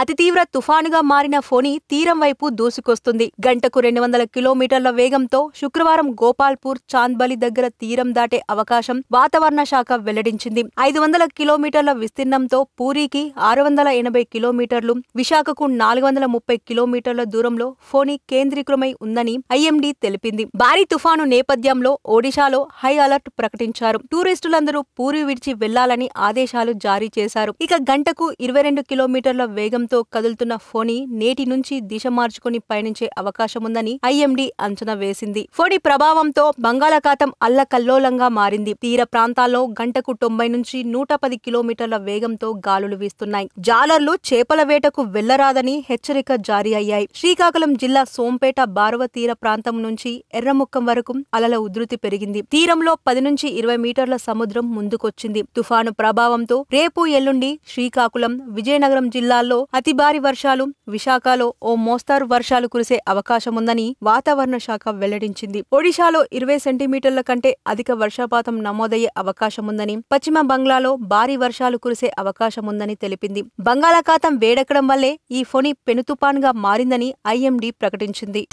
అతి తీవ్ర తుఫానుగా మారిన ఫోని తీరం వైపు దూసుకొస్తుంది. గంటకు రెండు వందల కిలోమీటర్ల వేగంతో శుక్రవారం గోపాల్పూర్ చాంద్బలి దగ్గర తీరం దాటే అవకాశం వాతావరణ శాఖ వెల్లడించింది. ఐదు వందల కిలోమీటర్ల విస్తీర్ణంతో పూరికి ఆరు వందల ఎనభై కిలోమీటర్లు విశాఖకు నాలుగు వందల ముప్పై కిలోమీటర్ల దూరంలో ఫోని కేంద్రీకృతమై ఉందని ఐఎండీ తెలిపింది. భారీ తుఫాను నేపథ్యంలో ఒడిశాలో హై అలర్ట్ ప్రకటించారు. టూరిస్టులందరూ పూరి విడిచి వెళ్ళాలని ఆదేశాలు జారీ చేశారు. ఇక గంటకు ఇరవై రెండు కిలోమీటర్ల వేగం వేగంతో కదులుతున్న ఫోని నేటి నుంచి దిశ మార్చుకుని పయనించే అవకాశముందని ఐఎండీ అంచనా వేసింది. ఫోని ప్రభావంతో బంగాళాఖాతం అల్లకల్లోలంగా మారింది. తీర ప్రాంతాల్లో గంటకు తొంభై నుంచి నూట పది కిలోమీటర్ల వేగంతో గాలులు వీస్తున్నాయి. జాలర్లు చేపల వేటకు వెళ్ళరాదని హెచ్చరిక జారీ అయ్యాయి. శ్రీకాకుళం జిల్లా సోంపేట బారవ తీర ప్రాంతం నుంచి ఎర్రముక్కం వరకు అలల ఉధృతి పెరిగింది. తీరంలో పది నుంచి ఇరవై మీటర్ల సముద్రం ముందుకొచ్చింది. తుఫాను ప్రభావంతో రేపు ఎల్లుండి శ్రీకాకుళం విజయనగరం జిల్లాల్లో అతి భారీ వర్షాలు విశాఖలో ఓ మోస్తారు వర్షాలు కురిసే అవకాశముందని వాతావరణ శాఖ వెల్లడించింది. ఒడిశాలో ఇరవై సెంటీమీటర్ల కంటే అధిక వర్షపాతం నమోదయ్యే అవకాశముందని పశ్చిమ బంగ్లాలో భారీ వర్షాలు కురిసే అవకాశముందని తెలిపింది. బంగాళాఖాతం వేడెక్కడం వల్లే ఈ ఫొని పెనుతుపాన్గా మారిందని ఐఎండీ ప్రకటించింది.